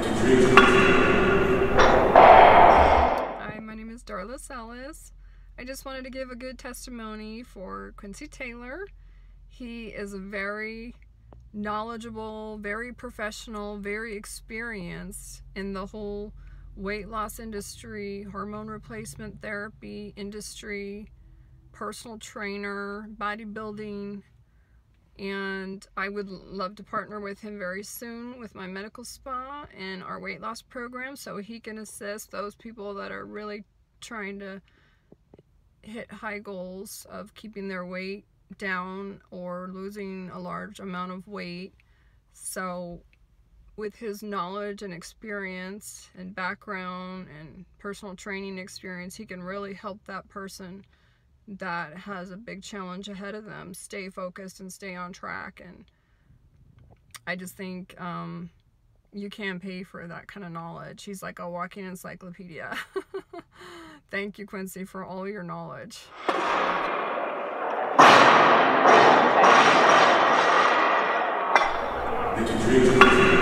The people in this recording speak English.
Hi, my name is Darla Salas. I just wanted to give a good testimony for Quincy Taylor. He is a very knowledgeable, very professional, very experienced in the whole weight loss industry, hormone replacement therapy industry, personal trainer, bodybuilding, and I would love to partner with him very soon with my medical spa and our weight loss program so he can assist those people that are really trying to hit high goals of keeping their weight down or losing a large amount of weight. So with his knowledge and experience and background and personal training experience, he can really help that person that has a big challenge ahead of them. Stay focused and stay on track. And i just think um, you can't pay for that kind of knowledge. He's like a walking encyclopedia. Thank you quincy for all your knowledge. Dream